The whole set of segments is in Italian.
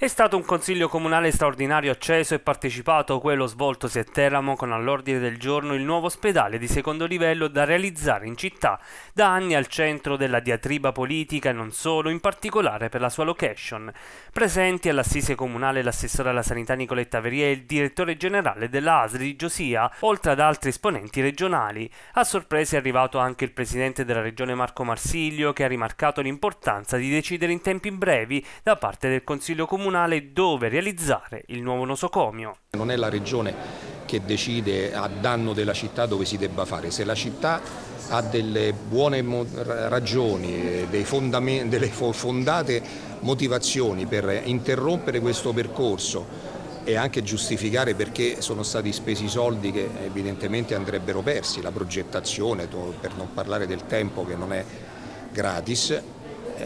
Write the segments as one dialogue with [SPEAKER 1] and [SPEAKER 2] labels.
[SPEAKER 1] È stato un consiglio comunale straordinario acceso e partecipato quello svoltosi a Teramo con all'ordine del giorno il nuovo ospedale di secondo livello da realizzare in città, da anni al centro della diatriba politica e non solo, in particolare per la sua location. Presenti all'assise comunale l'assessore alla sanità Nicoletta Veria e il direttore generale della ASRI Giosia, oltre ad altri esponenti regionali. A sorpresa è arrivato anche il presidente della regione Marco Marsiglio che ha rimarcato l'importanza di decidere in tempi brevi da parte del consiglio comunale comunale dove realizzare il nuovo nosocomio.
[SPEAKER 2] Non è la regione che decide a danno della città dove si debba fare, se la città ha delle buone ragioni, delle fondate motivazioni per interrompere questo percorso e anche giustificare perché sono stati spesi soldi che evidentemente andrebbero persi, la progettazione, per non parlare del tempo che non è gratis, eh,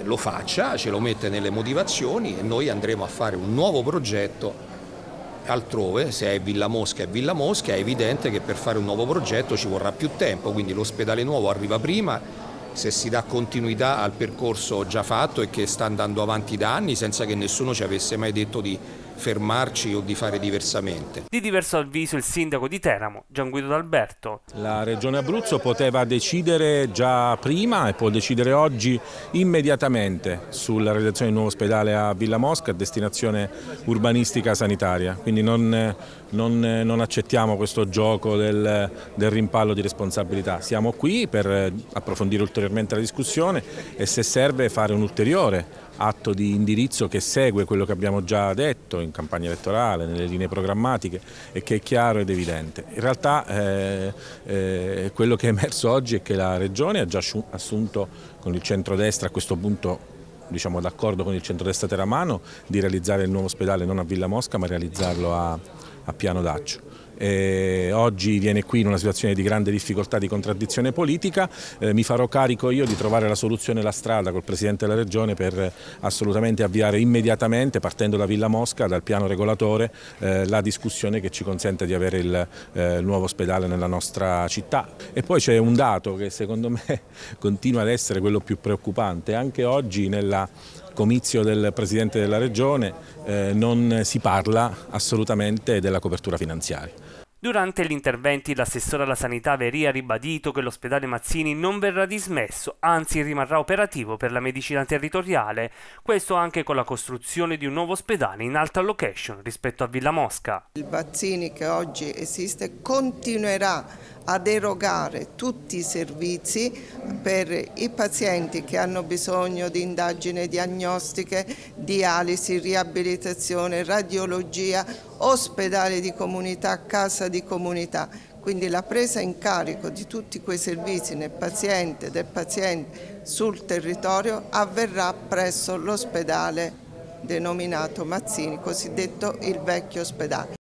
[SPEAKER 2] lo faccia, ce lo mette nelle motivazioni e noi andremo a fare un nuovo progetto altrove, se è Villa Mosca è Villa Mosca, è evidente che per fare un nuovo progetto ci vorrà più tempo, quindi l'ospedale nuovo arriva prima, se si dà continuità al percorso già fatto e che sta andando avanti da anni senza che nessuno ci avesse mai detto di fermarci o di fare diversamente.
[SPEAKER 1] Di diverso avviso il sindaco di Teramo, Gian Guido D'Alberto.
[SPEAKER 3] La Regione Abruzzo poteva decidere già prima e può decidere oggi immediatamente sulla realizzazione di un nuovo ospedale a Villa Mosca a destinazione urbanistica sanitaria, quindi non, non, non accettiamo questo gioco del, del rimpallo di responsabilità. Siamo qui per approfondire ulteriormente la discussione e se serve fare un ulteriore atto di indirizzo che segue quello che abbiamo già detto in campagna elettorale, nelle linee programmatiche e che è chiaro ed evidente. In realtà eh, eh, quello che è emerso oggi è che la Regione ha già assunto con il centrodestra a questo punto diciamo, d'accordo con il centrodestra teramano di realizzare il nuovo ospedale non a Villa Mosca ma realizzarlo a, a Piano Daccio. Eh, oggi viene qui in una situazione di grande difficoltà di contraddizione politica, eh, mi farò carico io di trovare la soluzione la strada col Presidente della Regione per assolutamente avviare immediatamente, partendo da Villa Mosca, dal piano regolatore, eh, la discussione che ci consente di avere il, eh, il nuovo ospedale nella nostra città. E poi c'è un dato che secondo me continua ad essere quello più preoccupante, anche oggi nella comizio del Presidente della Regione eh, non si parla assolutamente della copertura finanziaria.
[SPEAKER 1] Durante gli interventi l'assessore alla sanità Veri ha ribadito che l'ospedale Mazzini non verrà dismesso, anzi rimarrà operativo per la medicina territoriale, questo anche con la costruzione di un nuovo ospedale in alta location rispetto a Villa Mosca.
[SPEAKER 4] Il Mazzini che oggi esiste continuerà ad erogare tutti i servizi per i pazienti che hanno bisogno di indagini diagnostiche, dialisi, riabilitazione, radiologia, ospedali di comunità, casa di comunità. Quindi la presa in carico di tutti quei servizi nel paziente, del paziente sul territorio avverrà presso l'ospedale denominato Mazzini, cosiddetto il vecchio ospedale.